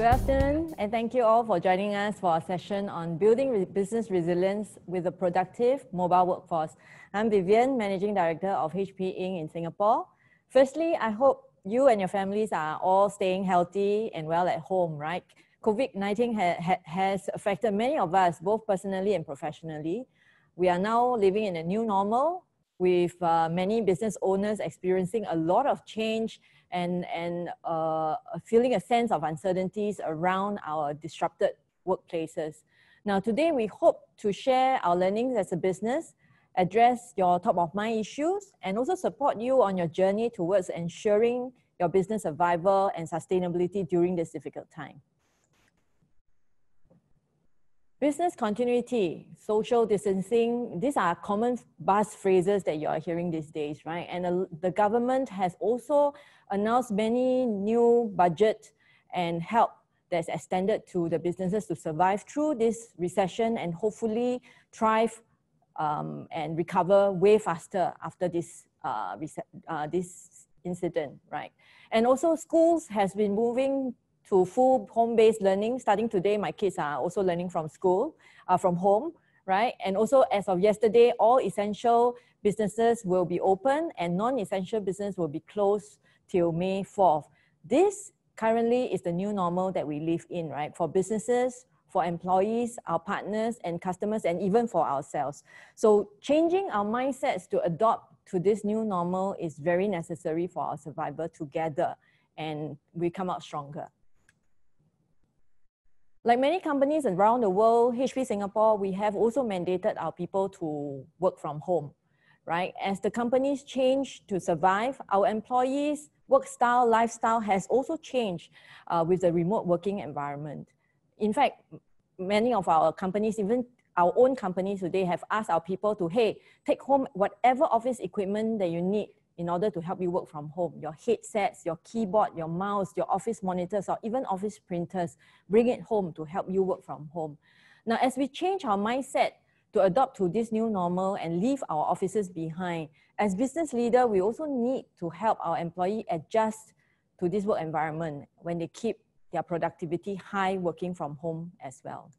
Good afternoon, and thank you all for joining us for our session on building business resilience with a productive mobile workforce. I'm Vivian, Managing Director of HP Inc. in Singapore. Firstly, I hope you and your families are all staying healthy and well at home, right? COVID-19 ha ha has affected many of us, both personally and professionally. We are now living in a new normal with uh, many business owners experiencing a lot of change and, and uh, feeling a sense of uncertainties around our disrupted workplaces. Now, today we hope to share our learnings as a business, address your top of mind issues, and also support you on your journey towards ensuring your business survival and sustainability during this difficult time. Business continuity, social distancing, these are common buzz phrases that you are hearing these days, right? And the, government has also announced many new budget and help that's extended to the businesses to survive through this recession and hopefully thrive um, and recover way faster after this, uh, uh, this incident, right? And also schools has been moving to full home-based learning. Starting today, my kids are also learning from school, uh, from home, right? And also as of yesterday, all essential businesses will be open and non-essential business will be closed till May 4th. This currently is the new normal that we live in, right? For businesses, for employees, our partners and customers, and even for ourselves. So changing our mindsets to adopt to this new normal is very necessary for our survival together and we come out stronger. Like many companies around the world, HP Singapore, we have also mandated our people to work from home, right? As the companies change to survive, our employees' work style, lifestyle has also changed uh, with the remote working environment. In fact, many of our companies, even our own companies today have asked our people to, hey, take home whatever office equipment that you need in order to help you work from home. Your headsets, your keyboard, your mouse, your office monitors, or even office printers, bring it home to help you work from home. Now, as we change our mindset to adopt to this new normal and leave our offices behind, as business leader, we also need to help our employee adjust to this work environment when they keep their productivity high working from home as well.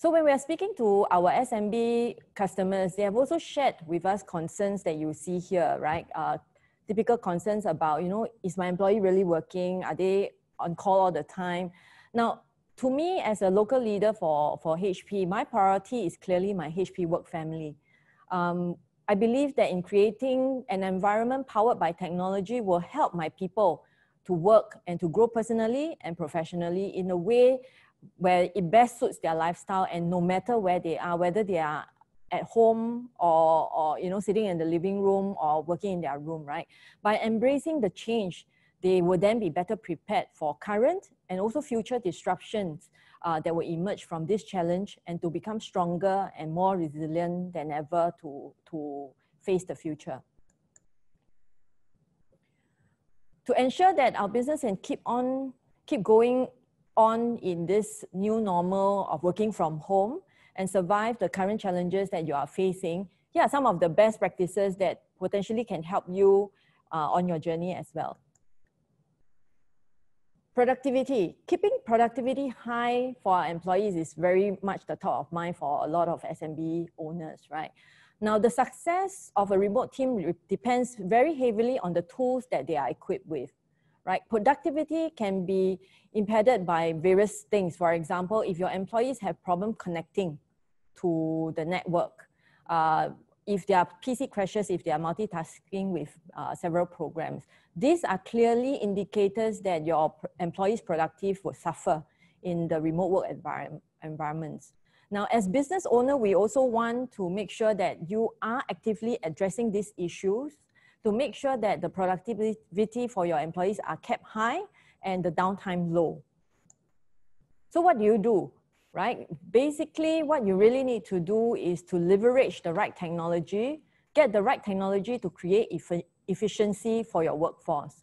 So when we are speaking to our SMB customers, they have also shared with us concerns that you see here, right? Uh, typical concerns about, you know, is my employee really working? Are they on call all the time? Now, to me, as a local leader for, for HP, my priority is clearly my HP work family. Um, I believe that in creating an environment powered by technology will help my people to work and to grow personally and professionally in a way where it best suits their lifestyle and no matter where they are, whether they are at home or, or you know sitting in the living room or working in their room, right? By embracing the change, they will then be better prepared for current and also future disruptions uh, that will emerge from this challenge and to become stronger and more resilient than ever to, to face the future. To ensure that our business can keep on, keep going on in this new normal of working from home and survive the current challenges that you are facing, here are some of the best practices that potentially can help you uh, on your journey as well. Productivity. Keeping productivity high for our employees is very much the top of mind for a lot of SMB owners, right? Now, the success of a remote team depends very heavily on the tools that they are equipped with right? Productivity can be impeded by various things. For example, if your employees have problem connecting to the network, uh, if their PC crashes, if they are multitasking with uh, several programs, these are clearly indicators that your employees' productive will suffer in the remote work environment, environments. Now, as business owner, we also want to make sure that you are actively addressing these issues to make sure that the productivity for your employees are kept high and the downtime low. So what do you do, right? Basically, what you really need to do is to leverage the right technology, get the right technology to create eff efficiency for your workforce.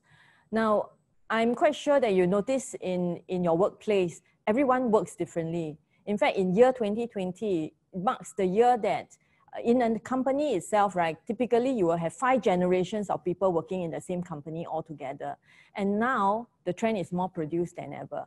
Now, I'm quite sure that you notice in, in your workplace, everyone works differently. In fact, in year 2020, marks the year that in a company itself, right, typically you will have five generations of people working in the same company all together. And now the trend is more produced than ever.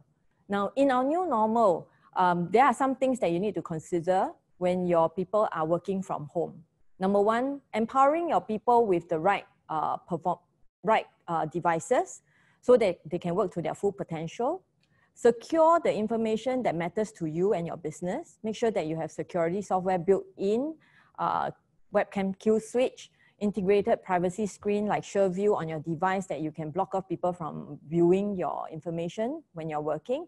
Now, in our new normal, um, there are some things that you need to consider when your people are working from home. Number one, empowering your people with the right, uh, perform, right uh, devices so that they can work to their full potential. Secure the information that matters to you and your business. Make sure that you have security software built in, uh, webcam kill switch, integrated privacy screen like SureView on your device that you can block off people from viewing your information when you're working.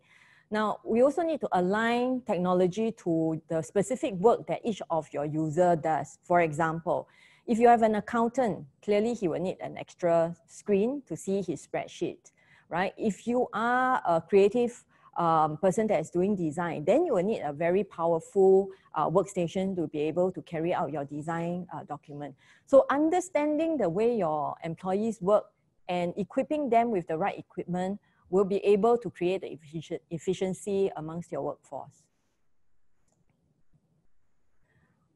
Now, we also need to align technology to the specific work that each of your user does. For example, if you have an accountant, clearly he will need an extra screen to see his spreadsheet, right? If you are a creative um, person that is doing design, then you will need a very powerful uh, workstation to be able to carry out your design uh, document. So understanding the way your employees work and equipping them with the right equipment will be able to create the efficiency amongst your workforce.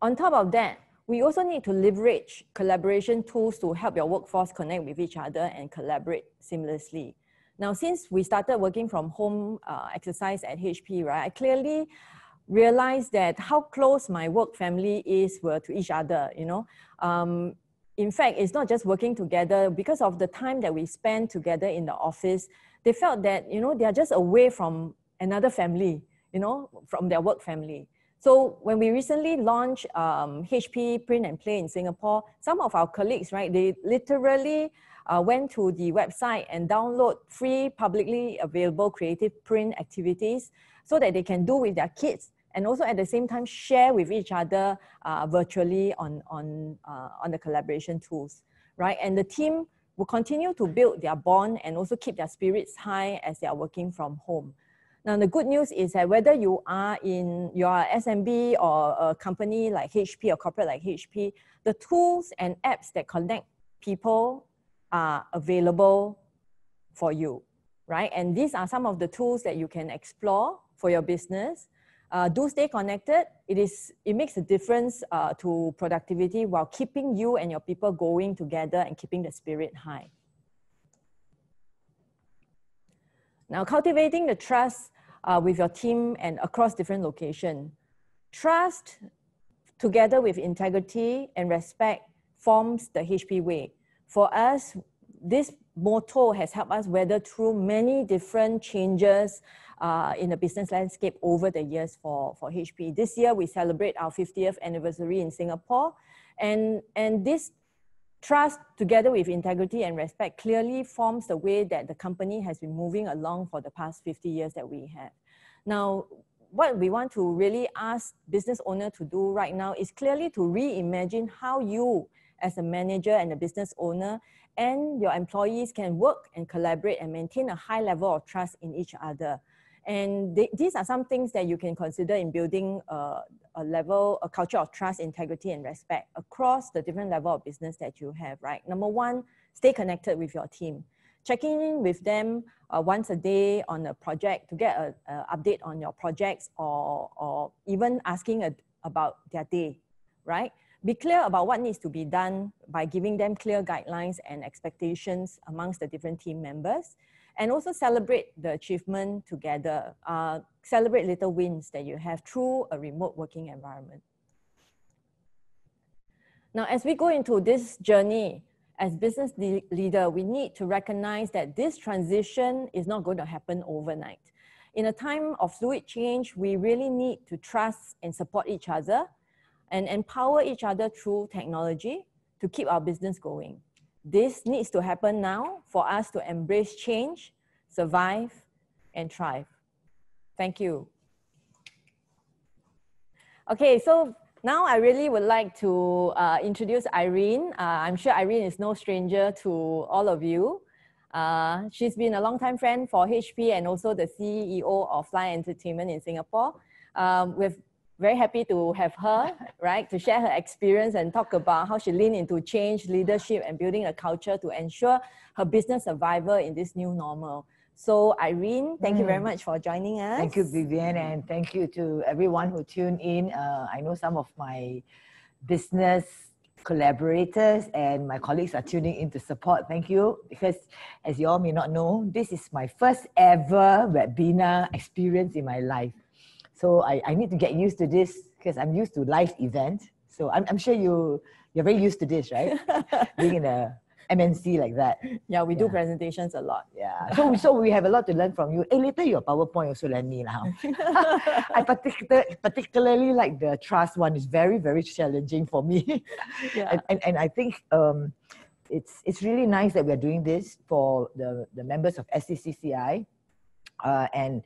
On top of that, we also need to leverage collaboration tools to help your workforce connect with each other and collaborate seamlessly. Now, since we started working from home uh, exercise at HP, right, I clearly realized that how close my work family is were to each other, you know. Um, in fact, it's not just working together because of the time that we spend together in the office. They felt that, you know, they are just away from another family, you know, from their work family. So when we recently launched um, HP Print and Play in Singapore, some of our colleagues, right, they literally uh, went to the website and download free publicly available creative print activities so that they can do with their kids and also at the same time share with each other uh, virtually on, on, uh, on the collaboration tools, right? And the team will continue to build their bond and also keep their spirits high as they are working from home. Now, the good news is that whether you are in your SMB or a company like HP or corporate like HP, the tools and apps that connect people are available for you, right? And these are some of the tools that you can explore for your business. Uh, do stay connected. It is it makes a difference uh, to productivity while keeping you and your people going together and keeping the spirit high. Now, cultivating the trust uh, with your team and across different locations. Trust together with integrity and respect forms the HP way. For us, this motto has helped us weather through many different changes uh, in the business landscape over the years for, for HP. This year, we celebrate our 50th anniversary in Singapore. And, and this trust, together with integrity and respect, clearly forms the way that the company has been moving along for the past 50 years that we have. Now, what we want to really ask business owner to do right now is clearly to reimagine how you as a manager and a business owner and your employees can work and collaborate and maintain a high level of trust in each other. And they, these are some things that you can consider in building a, a, level, a culture of trust, integrity, and respect across the different level of business that you have, right? Number one, stay connected with your team. Checking in with them uh, once a day on a project to get an update on your projects or, or even asking a, about their day, right? Be clear about what needs to be done by giving them clear guidelines and expectations amongst the different team members and also celebrate the achievement together. Uh, celebrate little wins that you have through a remote working environment. Now, as we go into this journey as business leader, we need to recognize that this transition is not going to happen overnight. In a time of fluid change, we really need to trust and support each other and empower each other through technology to keep our business going. This needs to happen now for us to embrace change, survive, and thrive. Thank you. Okay, so now I really would like to uh, introduce Irene. Uh, I'm sure Irene is no stranger to all of you. Uh, she's been a long-time friend for HP and also the CEO of Fly Entertainment in Singapore. Um, we've very happy to have her, right, to share her experience and talk about how she leaned into change, leadership, and building a culture to ensure her business survival in this new normal. So Irene, thank mm. you very mm. much for joining us. Thank you, Vivian, and thank you to everyone who tuned in. Uh, I know some of my business collaborators and my colleagues are tuning in to support. Thank you. Because as you all may not know, this is my first ever webinar experience in my life. So I, I need to get used to this because I'm used to live events. So I'm, I'm sure you, you're very used to this, right? Being in a MNC like that. Yeah, we do presentations a lot. Yeah. So so we have a lot to learn from you. Hey, later your PowerPoint also lend me now. I particular, particularly like the trust one. is very, very challenging for me. Yeah. and, and, and I think um, it's it's really nice that we're doing this for the, the members of SCCCI. Uh, and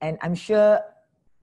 and I'm sure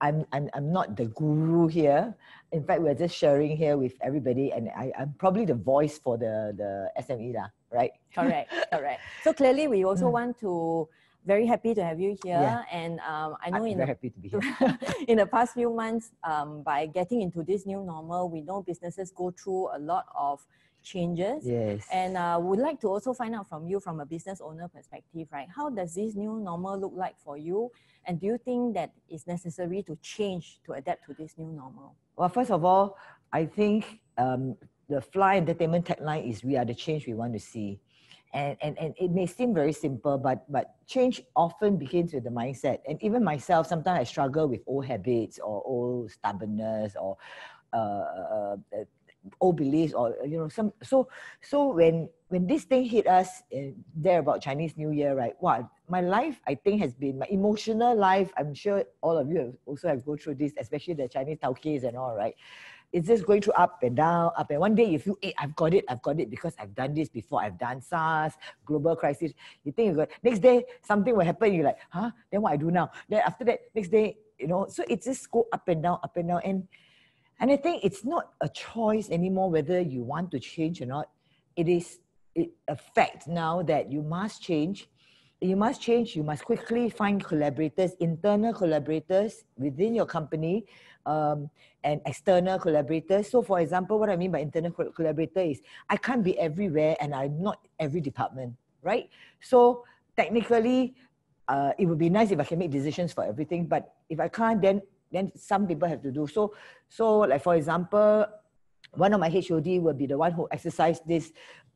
I'm, I'm, I'm not the guru here. In fact, we're just sharing here with everybody, and I, I'm probably the voice for the, the SME, lah, right? Correct, correct. So clearly, we also mm. want to very happy to have you here. Yeah. And um, I know I'm in very the, happy to be here. in the past few months, um, by getting into this new normal, we know businesses go through a lot of changes. Yes. And uh, would like to also find out from you from a business owner perspective, right? How does this new normal look like for you? And do you think that it's necessary to change to adapt to this new normal? Well, first of all, I think um, the Fly Entertainment tagline is we are the change we want to see. And, and, and it may seem very simple, but, but change often begins with the mindset. And even myself, sometimes I struggle with old habits or old stubbornness or uh, uh, uh old beliefs or you know some so so when when this thing hit us in, there about chinese new year right wow my life i think has been my emotional life i'm sure all of you have also have go through this especially the chinese taukees and all right? It's just going through up and down up and one day if you feel hey i've got it i've got it because i've done this before i've done sars global crisis. You think you got next day something will happen you're like huh? Then what i do now? Then after that next day you know so it just go up and down up and down and and I think it's not a choice anymore whether you want to change or not. It is a fact now that you must change. You must change. You must quickly find collaborators, internal collaborators within your company, um, and external collaborators. So, for example, what I mean by internal collaborator is I can't be everywhere, and I'm not every department, right? So, technically, uh, it would be nice if I can make decisions for everything. But if I can't, then then some people have to do. So, so like for example, one of my HOD will be the one who exercise this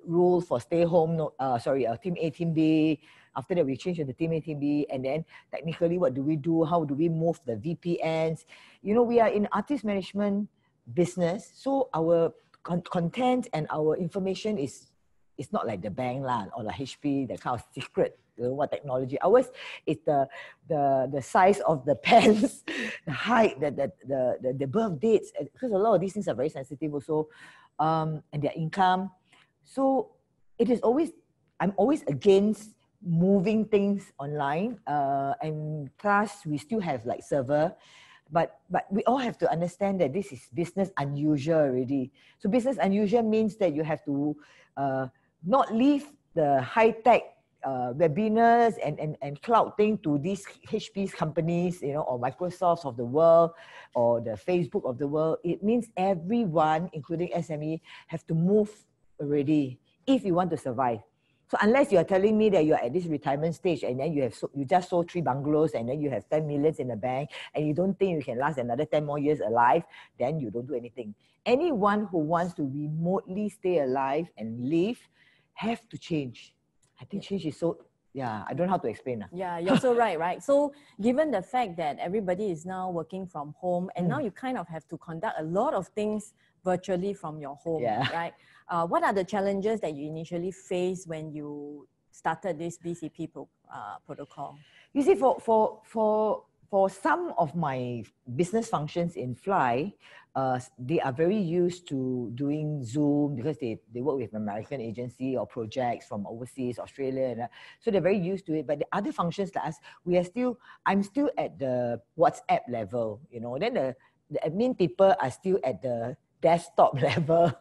rule for stay home, uh, sorry, uh, team A, team B. After that, we change to the team A, team B. And then technically, what do we do? How do we move the VPNs? You know, we are in artist management business. So our con- content and our information is, is not like the bank lah, or the HP, that kind of secret what technology. Ours is the the the size of the pens, the height, the the the the, the birth dates, because a lot of these things are very sensitive also, um, and their income. So it is always I'm always against moving things online, uh, and plus we still have like server. But, but we all have to understand that this is business unusual already. So business unusual means that you have to uh, not leave the high tech uh, webinars and, and, and cloud thing to these HP's companies, you know, or Microsoft of the world, or the Facebook of the world, it means everyone, including SME, have to move already if you want to survive. So unless you are telling me that you are at this retirement stage and then you have so, you just sold three bungalows and then you have 10 millions in the bank and you don't think you can last another 10 more years alive, then you don't do anything. Anyone who wants to remotely stay alive and live have to change I think change is so yeah, I don't know how to explain. Uh. Yeah, you're so right, right? So given the fact that everybody is now working from home and mm. now you kind of have to conduct a lot of things virtually from your home, yeah. right? Uh, what are the challenges that you initially faced when you started this BCP pro, uh, protocol? You see, for, for, for for some of my business functions in Fly, uh, they are very used to doing Zoom because they, they work with American agency or projects from overseas, Australia. And, uh, so they're very used to it. But the other functions like us, we are still, I'm still at the WhatsApp level, you know. Then the, the admin people are still at the desktop level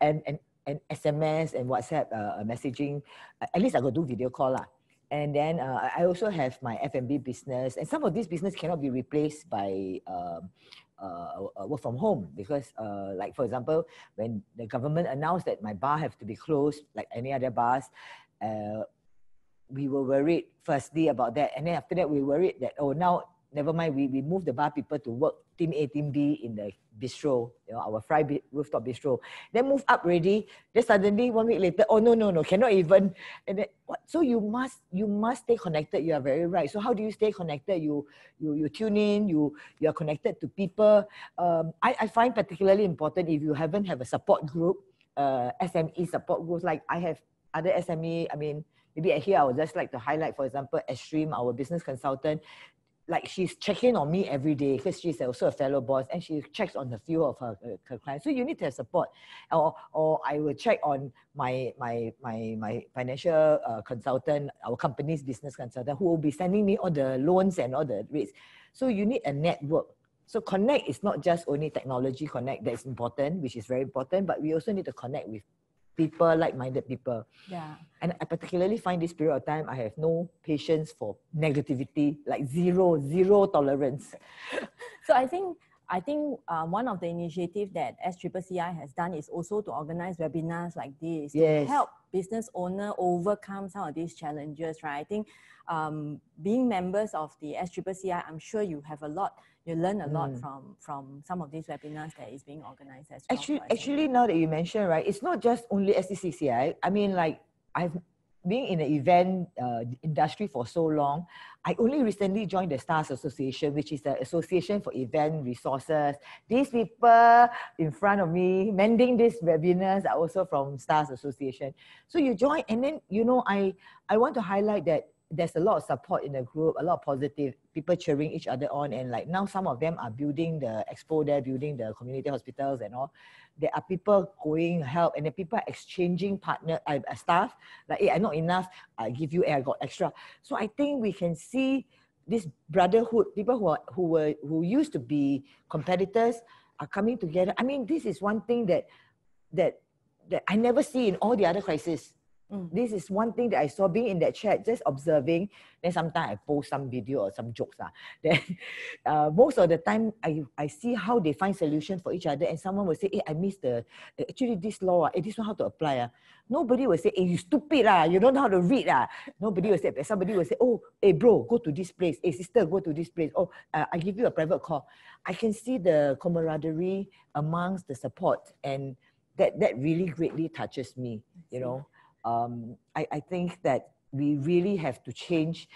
and, and, and SMS and WhatsApp uh, messaging. At least I go do video call. Lah. And then uh, I also have my F&B business, and some of these business cannot be replaced by um, uh, uh, work from home because, uh, like for example, when the government announced that my bar have to be closed, like any other bars, uh, we were worried firstly about that, and then after that we worried that oh now never mind, we, we move the bar people to work team A, team B in the bistro, you know, our fry bi- rooftop bistro. Then move up ready. Then suddenly one week later, oh no, no, no, cannot even. And then what? So you must you must stay connected. You are very right. So how do you stay connected? You you you tune in. You you are connected to people. Um, I, I find particularly important if you haven't have a support group, uh, SME support groups. Like I have other SME. I mean, maybe here I would just like to highlight, for example, Extreme, our business consultant like she's checking on me every day because she's also a fellow boss and she checks on a few of her, her clients. So you need to have support. Or, or I will check on my my my my financial uh, consultant, our company's business consultant, who will be sending me all the loans and all the rates. So you need a network. So connect is not just only technology connect that's important, which is very important, but we also need to connect with people, like-minded people. Yeah. And I particularly find this period of time, I have no patience for negativity, like zero, zero tolerance. So I think I think uh, one of the initiatives that SCCCI has done is also to organize webinars like this Yes. to help business owner overcome some of these challenges, right? I think um, being members of the SCCCI, I'm sure you have a lot, you learn a lot Mm. from from some of these webinars that is being organized as well. Actually, actually, now that you mention, right, it's not just only SCCCI. I mean, like I've been in the event uh, industry for so long. I only recently joined the Stars Association, which is the Association for Event Resources. These people in front of me mending these webinars are also from Stars Association. So you join, and then you know, I I want to highlight that there's a lot of support in the group, a lot of positive people cheering each other on, and like now some of them are building the expo there, building the community hospitals and all. There are people going help, and then people are exchanging partner uh, uh, staff. Like, hey, I not enough, I give you, hey, I got extra. So I think we can see this brotherhood. People who are who were who used to be competitors are coming together. I mean, this is one thing that that that I never see in all the other crises Mm. this is one thing that I saw being in that chat, just observing. Then sometimes I post some video or some jokes. Ah. Then uh, most of the time I, I see how they find solutions for each other. And someone will say, hey, I missed the, eh, actually this law, ah, eh, this one how to apply. Ah. Nobody will say, hey, you stupid, ah, you don't know how to read. Ah. Nobody will say, but somebody will say, oh, hey, bro, go to this place. Hey, sister, go to this place. Oh, uh, I give you a private call. I can see the camaraderie amongst the support and that, that really greatly touches me, you know um, I, I think that we really have to change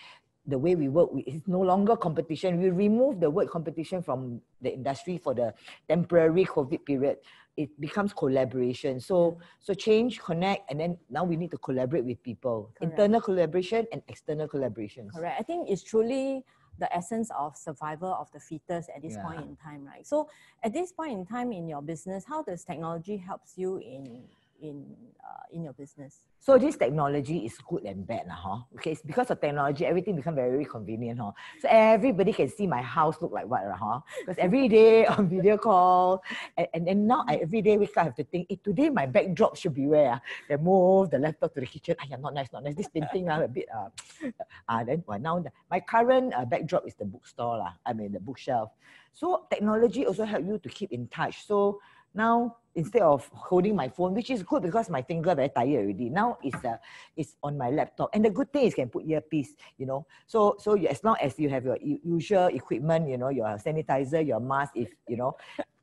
the way we work. It's no longer competition. We remove the word competition from the industry for the temporary COVID period. It becomes collaboration. So, so change, connect, and then now we need to collaborate with people. Correct. Internal collaboration and external collaborations. Correct. I think it's truly the essence of survival of the fittest at this point in time, right? So at this point in time in your business, how does technology helps you in in uh, in your business? So this technology is good and bad, huh? Okay, it's because of technology, everything become very convenient, huh? So everybody can see my house look like what, lah, huh? Because every day on video call, and, and then now I every day wake up I have to think, hey, today my backdrop should be where? ah? Then move the laptop to the kitchen. Ah, yeah, not nice, not nice. This painting ah, a bit uh, uh then well, now the, my current uh, backdrop is the bookstore, lah. I mean the bookshelf. So technology also help you to keep in touch. So now instead of holding my phone, which is good because my finger very tired already. Now it's uh, it's on my laptop, and the good thing is can put earpiece, you know. So so as long as you have your usual equipment, you know, your sanitizer, your mask, if you know.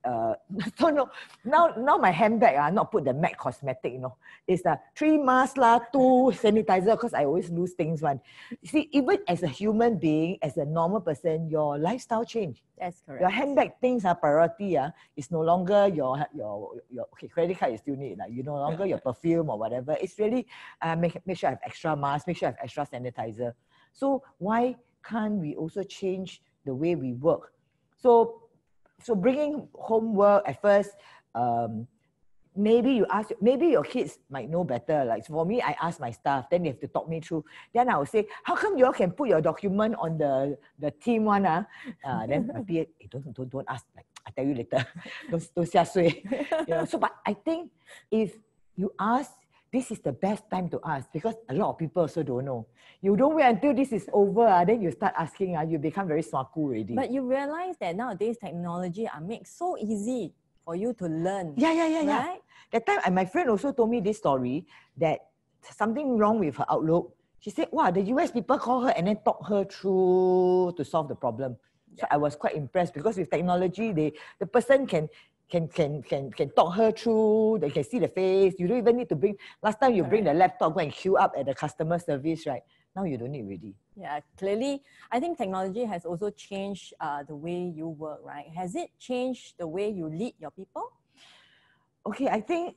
Uh, so no, now now my handbag ah not put the MAC cosmetic, you know. It's a three mask lah, two sanitizer because I always lose things one. See, even as a human being, as a normal person, your lifestyle change. That's correct. Your handbag things are priority. Uh, it's no longer your your your okay, credit card you still need. Like you no longer your perfume or whatever. It's really uh, make, make sure I have extra mask, make sure I have extra sanitizer. So why can't we also change the way we work? So so bringing homework at first, um, maybe you ask, maybe your kids might know better. Like for me, I ask my staff, then they have to talk me through. Then I will say, how come you all can put your document on the, the team one? Ah? Uh, then my PA, eh, don't, don't, don't ask. Like, I tell you later. don't, don't you know, so, but I think if you ask, this is the best time to ask because a lot of people also don't know. You don't wait until this is over, ah, then you start asking, ah, you become very swaku already. But you realize that nowadays technology are made so easy for you to learn. yeah, yeah, yeah, yeah. Right? That time, and my friend also told me this story that something wrong with her outlook. She said, wow, the US people call her and then talk her through to solve the problem. So I was quite impressed because with technology, they the person can can can can can talk her through. They can see the face. You don't even need to bring. Last time you bring the laptop, go and queue up at the customer service, right? Now you don't need really. Yeah, clearly, I think technology has also changed uh, the way you work, right? Has it changed the way you lead your people? Okay, I think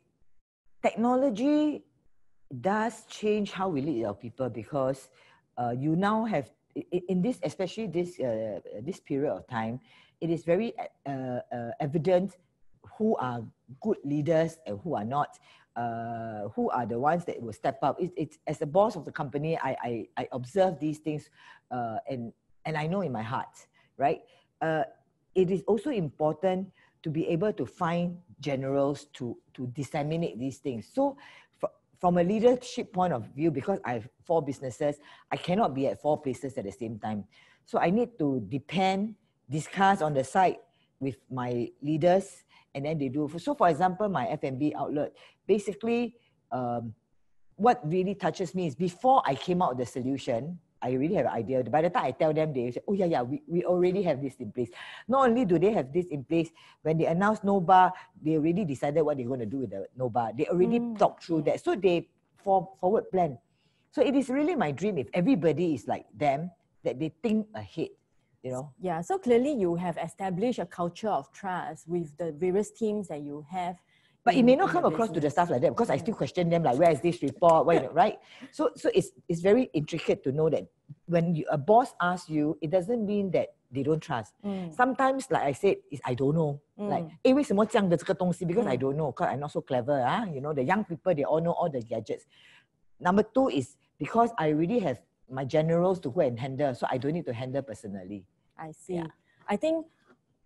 technology does change how we lead our people because uh, you now have in this, especially this uh, this period of time, it is very uh, uh, evident who are good leaders and who are not. Uh, who are the ones that will step up? It, it's as a boss of the company, I I, I observe these things, uh, and and I know in my heart, right? Uh, it is also important to be able to find generals to to disseminate these things. So from a leadership point of view, because I have four businesses, I cannot be at four places at the same time. So I need to depend, discuss on the side with my leaders, and then they do. So for example, my F&B outlet, basically, um, what really touches me is before I came out with the solution, I really have an idea. By the time I tell them, they say, oh yeah, yeah, we, we already have this in place. Not only do they have this in place, when they announce no bar, they already decided what they're going to do with the no bar. They already mm. talked through that. So they for forward plan. So it is really my dream if everybody is like them, that they think ahead You know? Yeah, so clearly you have established a culture of trust with the various teams that you have but it may not come across to the staff like that because I still question them like, where is this report? Why, right? So, so it's it's very intricate to know that when you, a boss asks you, it doesn't mean that they don't trust. Mm. Sometimes, like I said, is I don't know. Mm. Like, 哎，为什么这样的这个东西？Because I don't know, because I'm not so clever. Ah, you know, the young people they all know all the gadgets. Number two is because I really have my generals to go and handle, so I don't need to handle personally. I see. Yeah. I think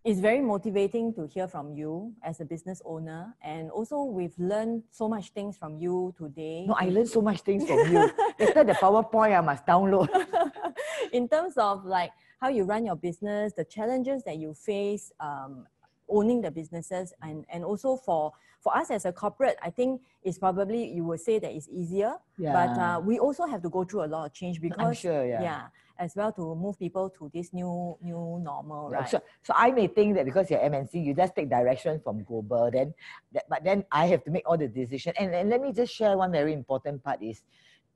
it's very motivating to hear from you as a business owner and also we've learned so much things from you today no i learned so much things from you after the powerpoint i must download in terms of like how you run your business the challenges that you face um, owning the businesses and, and also for for us as a corporate i think it's probably you would say that it's easier yeah. but uh, we also have to go through a lot of change because I'm sure, yeah. yeah as well to move people to this new new normal, right? So, so I may think that because you're MNC, you just take direction from global, then, that, but then I have to make all the decision. And, and let me just share one very important part is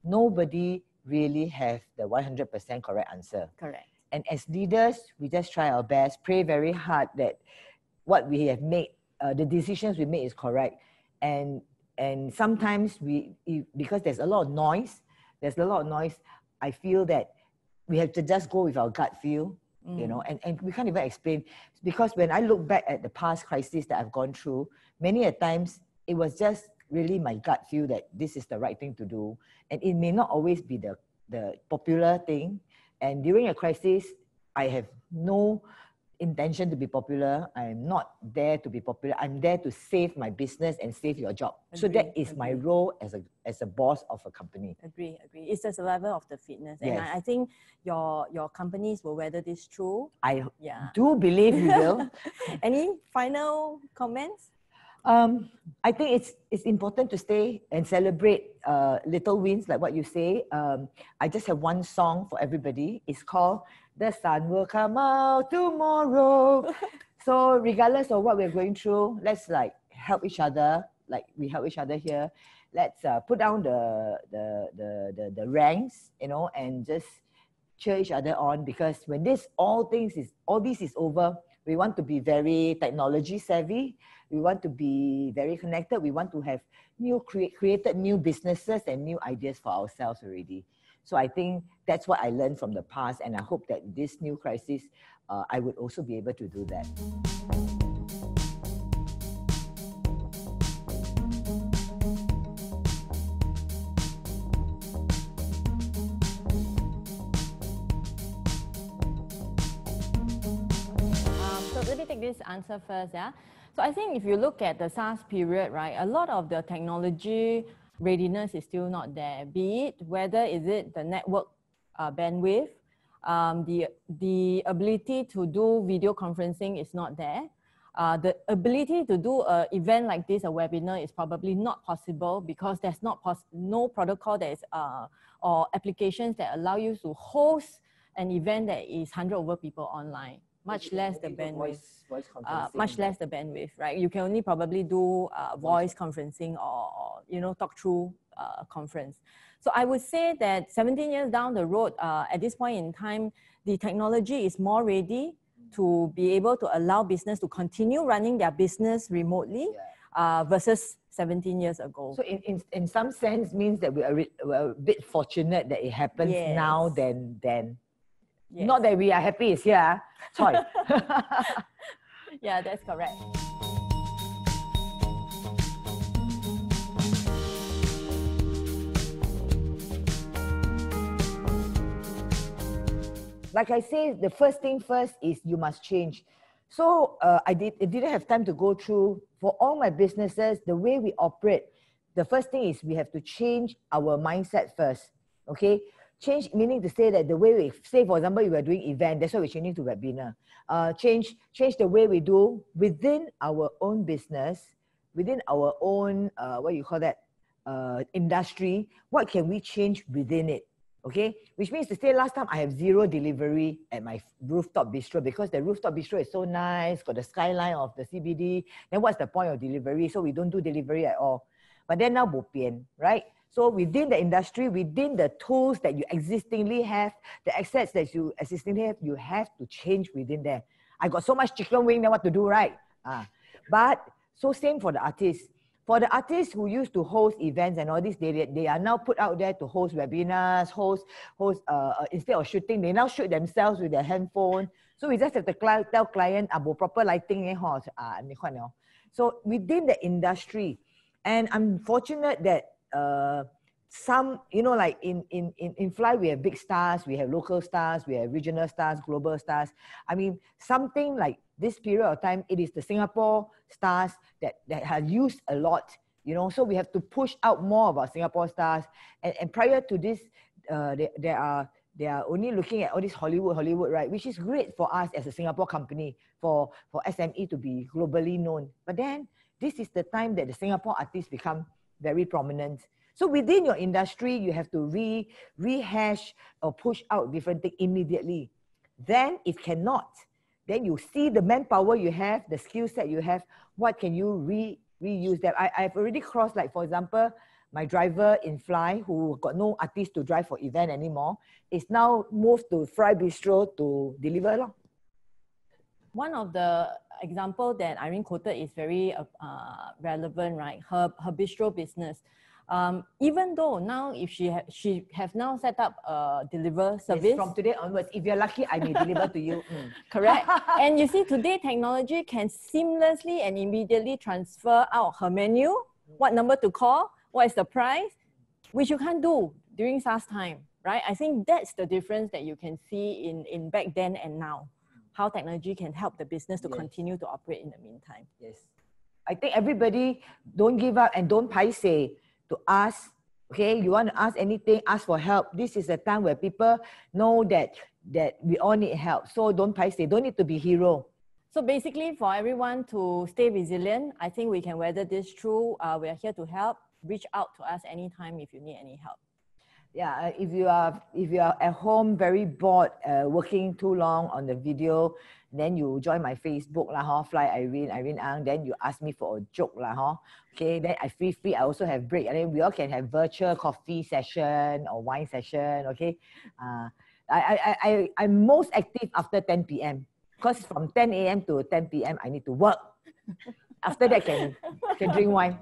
nobody really have the 100% correct answer. Correct. And as leaders, we just try our best, pray very hard that what we have made, uh, the decisions we made is correct. And and sometimes we, because there's a lot of noise, there's a lot of noise. I feel that we have to just go with our gut feel, mm. you know, mm. and, and we can't even explain. Because when I look back at the past crises that I've gone through, many a times it was just really my gut feel that this is the right thing to do. And it may not always be the, the popular thing. And during a crisis, I have no intention to be popular. I'm not there to be popular. I'm there to save my business and save your job. Agree, so that is agree. my role as a as a boss of a company. Agree, agree. It's the survival of the fitness. Yes. And I, I, think your your companies will weather this through. I yeah. do believe you will. Any final comments? Um, I think it's it's important to stay and celebrate uh, little wins, like what you say. Um, I just have one song for everybody. It's called the sun will come out tomorrow. so regardless of what we're going through, let's like help each other, like we help each other here. Let's uh, put down the, the, the, the, the ranks, you know, and just cheer each other on because when this all things is all this is over, we want to be very technology savvy. We want to be very connected. We want to have new create created new businesses and new ideas for ourselves already. So I think that's what I learned from the past, and I hope that this new crisis, uh, I would also be able to do that. Um, so let me take this answer first, yeah. So I think if you look at the SARS period, right, a lot of the technology readiness is still not there. Be it whether is it the network uh, bandwidth, um, the, the ability to do video conferencing is not there. Uh, the ability to do an event like this, a webinar, is probably not possible because there's not pos- no protocol that is uh, or applications that allow you to host an event that is 100 over people online much less the bandwidth. Voice, voice uh, much less the bandwidth, right? You can only probably do uh, voice conferencing or, or, you know, talk through uh, conference. So I would say that 17 years down the road, uh, at this point in time, the technology is more ready to be able to allow business to continue running their business remotely Yeah. uh, versus 17 years ago. So in, in, in some sense means that we are, re- we're a bit fortunate that it happens now Yes. than then. Yes. Not that we are happy it's here. Sorry. yeah, that's correct. like I say, the first thing first is you must change. So uh, I did. I didn't have time to go through for all my businesses the way we operate. The first thing is we have to change our mindset first. Okay, change meaning to say that the way we say, for example, we are doing event. That's why we're changing to webinar. Uh, change change the way we do within our own business, within our own uh, what you call that uh, industry. What can we change within it? okay which means to say last time i have zero delivery at my rooftop bistro because the rooftop bistro is so nice got the skyline of the cbd then what's the point of delivery so we don't do delivery at all but then now bo pian, right so within the industry within the tools that you existingly have the assets that you existingly have you have to change within there. I got so much chicken wing then what to do right? Ah. But so same for the artists. For the artists who used to host events and all this, they, they are now put out there to host webinars, host, host uh, uh, instead of shooting, they now shoot themselves with their handphone. So we just have to tell client, about proper lighting, eh, ah. So within the industry, and I'm fortunate that uh, some, you know, like in, in, in, in Fly, we have big stars, we have local stars, we have regional stars, global stars. I mean, something like this period of time, it is the Singapore stars that, that are used a lot, you know, so we have to push out more about Singapore stars. And, and prior to this, uh, there are they are only looking at all this Hollywood, Hollywood, right? Which is great for us as a Singapore company, for, for SME to be globally known. But then this is the time that the Singapore artists become very prominent. So within your industry, you have to re rehash or push out different things immediately. Then if cannot, then you see the manpower you have, the skill set you have, what can you re reuse that? I, I've already crossed, like for example, my driver in Fly, who got no artist to drive for event anymore, is now moved to Fry Bistro to deliver. Lor. One of the example that Irene quoted is very uh, uh, relevant, right? Her her bistro business. Um, even though now, if she ha- she have now set up a deliver Yes, service, from today onwards, if you're lucky, I may deliver to you. Mm. correct? and you see, today technology can seamlessly and immediately transfer out her menu, what number to call, what is the price, which you can't do during SARS time, right? I think that's the difference that you can see in, in back then and now, how technology can help the business to Yes. continue to operate in the meantime. Yes. I think everybody don't give up and don't paise to ask. Okay, you want to ask anything, ask for help. This is a time where people know that that we all need help. So don't paise, don't need to be hero. So basically, for everyone to stay resilient, I think we can weather this through. Uh, we are here to help. Reach out to us anytime if you need any help. Yeah, uh, if you are if you are at home very bored, uh, working too long on the video, then you join my Facebook lah, huh? Fly Irene, Irene Ang. Then you ask me for a joke lah, huh? Okay, then I free free. I also have break, and then we all can have virtual coffee session or wine session. Okay, uh, I I I I'm most active after 10 p.m. because from 10 a.m. to 10 p.m. I need to work. After that, can can drink wine.